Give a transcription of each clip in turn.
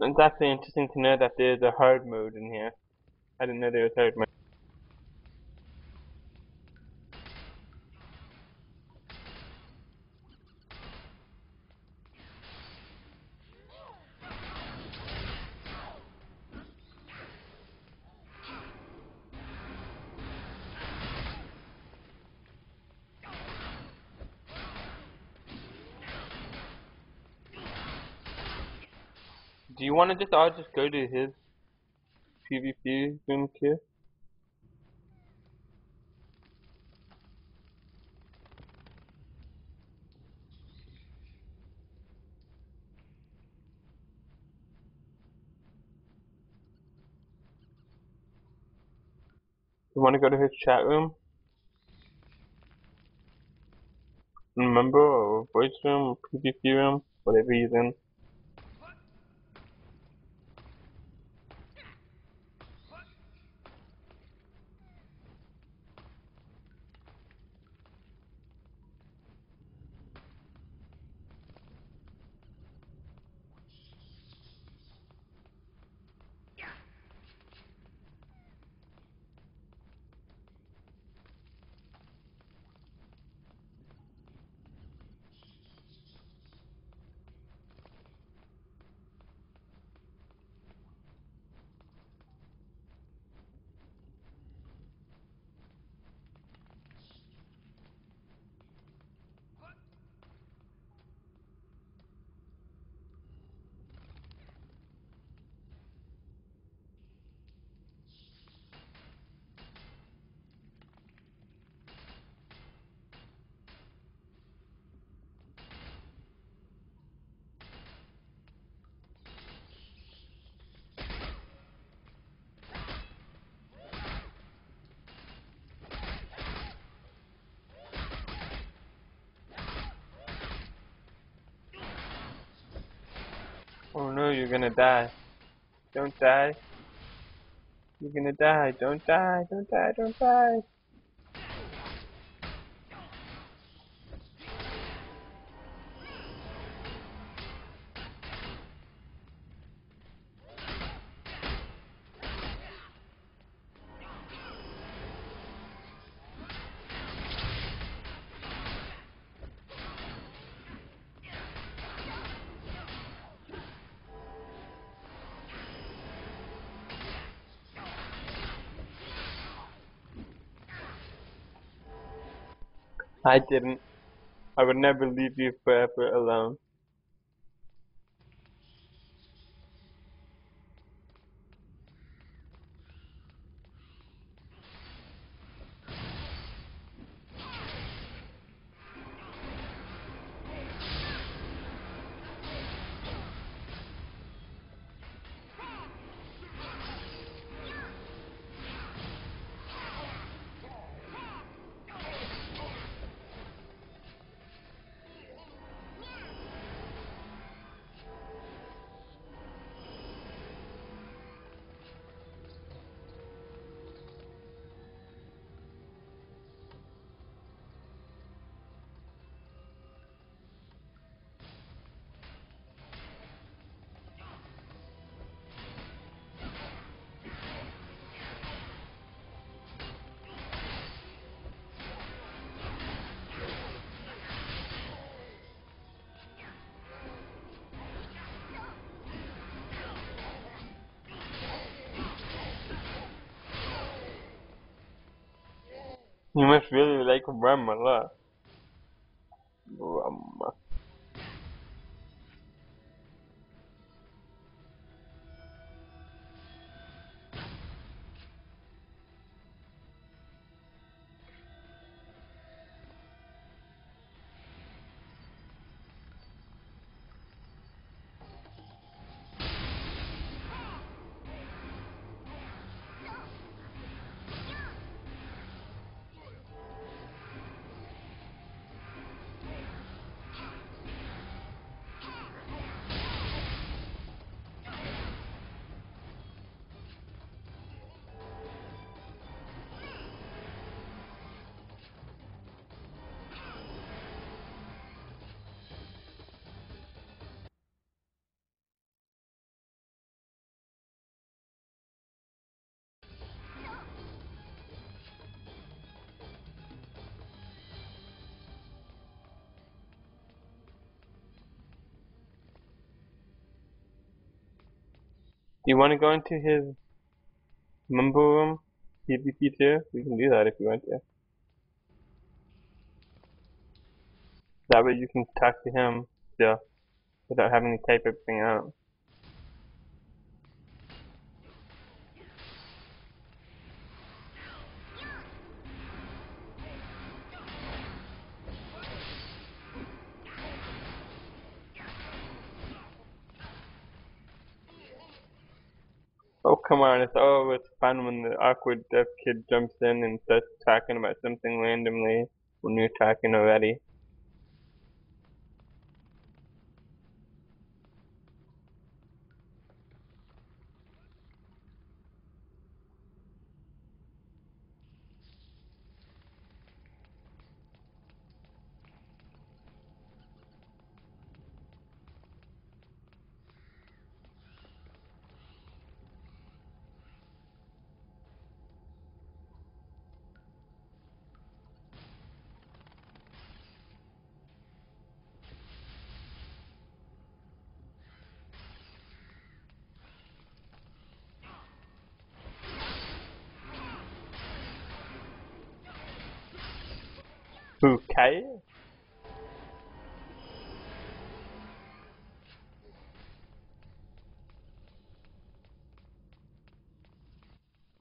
It's actually interesting to know that there's a hard mode in here. I didn't know there was hard mode. Do you want to just all just go to his PvP room too? You want to go to his chat room? Remember, or voice room, or PvP room, whatever he's in. Oh no, you're gonna die. Don't die. You're gonna die. Don't die. Don't die. Don't die. I didn't. I would never leave you forever alone. You must really like rum a lot. You want to go into his mumble room? PvP too? We can do that if you want to. That way you can talk to him still without having to type everything out. Come on, it's oh, always fun when the awkward deaf kid jumps in and starts talking about something randomly when you're talking already. Who, Kai?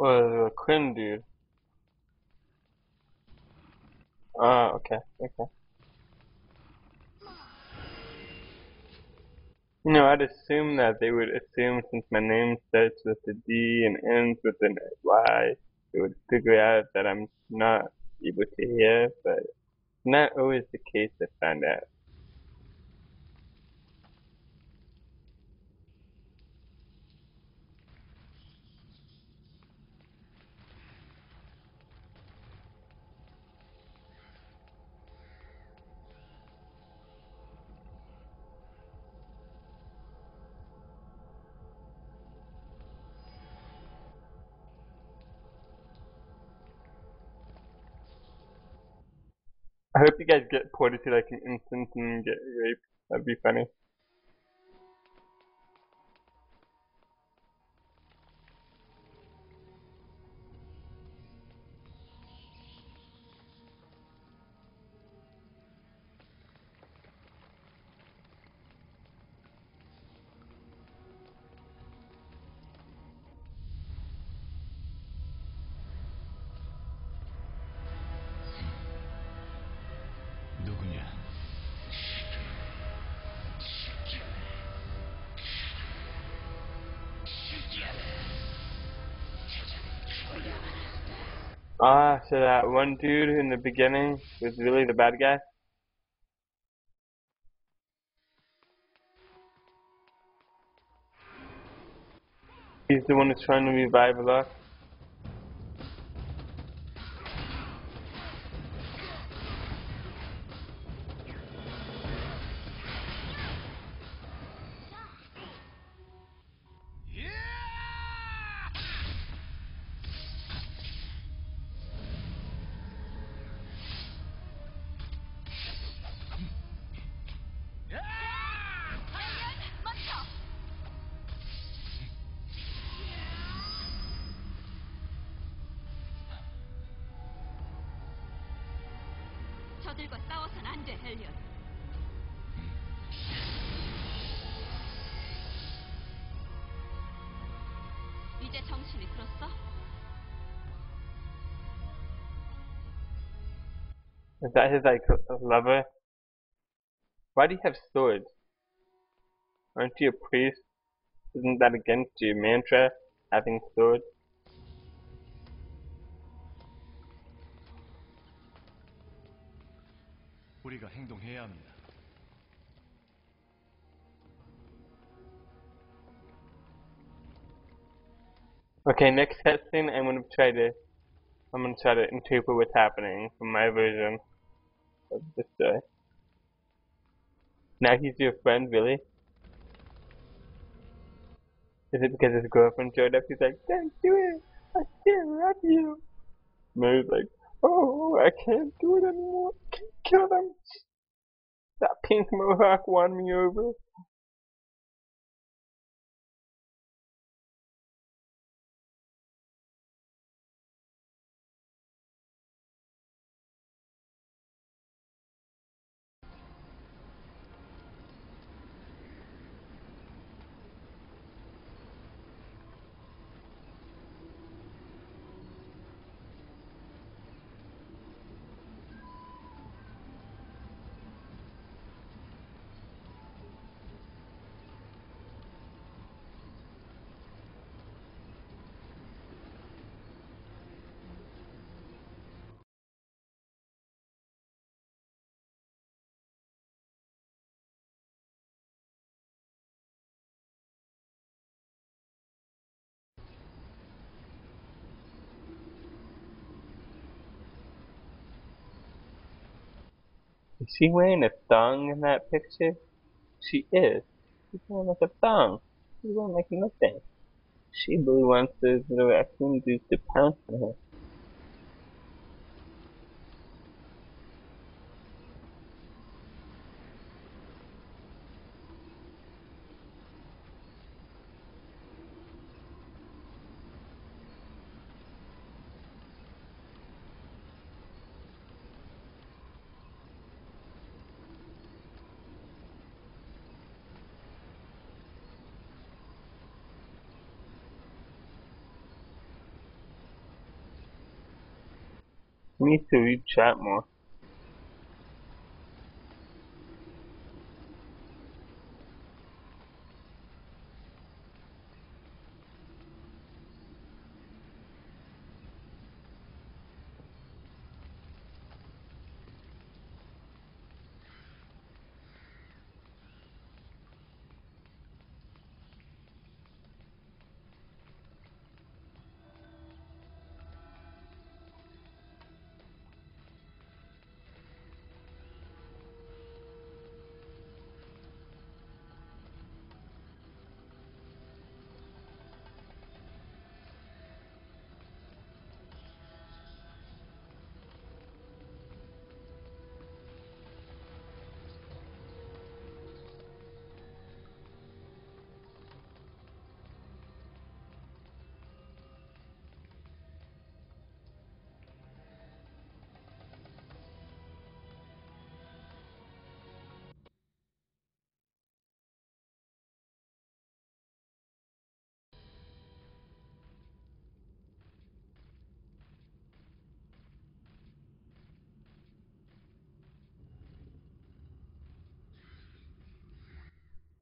a the Quinn dude. Ah, okay, okay. You know, I'd assume that they would assume since my name starts with a D and ends with an Y, they would figure out that I'm not able to hear, but not always the case I found out. I hope you guys get ported to like an instance and get raped. That'd be funny. Ah, so that one dude in the beginning was really the bad guy? He's the one who's trying to revive Luck. 저들과 싸워선 안 돼, 헬리언. 이제 정신이 들었어? Is that his like lover? Why do you have swords? Aren't you a priest? Isn't that against your mantra, having swords? 우리가 행동해야 합니다. Okay, next cutscene, I'm gonna try to, I'm gonna try to interpret what's happening from my version of the story. Now he's your friend, really? Is it because his girlfriend showed up? He's like, don't do it! I still love you! Mary's like, oh, I can't do it anymore. I can't kill them. That pink mohawk won me over. Is she wearing a thong in that picture? She is. She's wearing like a thong. She's wearing like nothing. She really wants those little raccoon to pounce on her. We need to read chat more.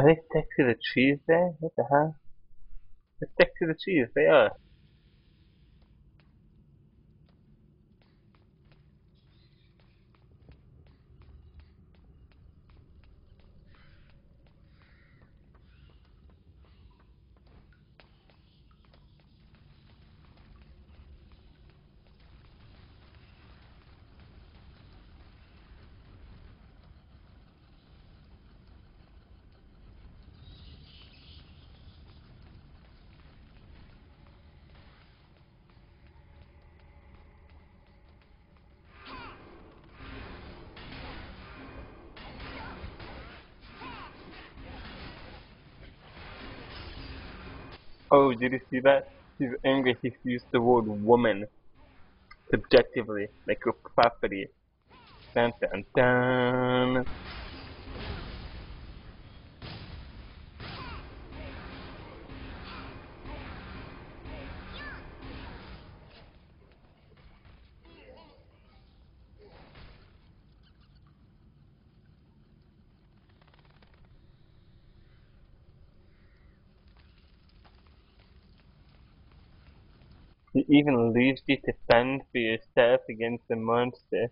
Are they stuck to the trees there? What the hell? They're stuck to the trees, they are. Oh, did you see that? He's angry he used the word woman. Subjectively, like a property. Dun dun dun. He even leaves you to fend for yourself against the monster.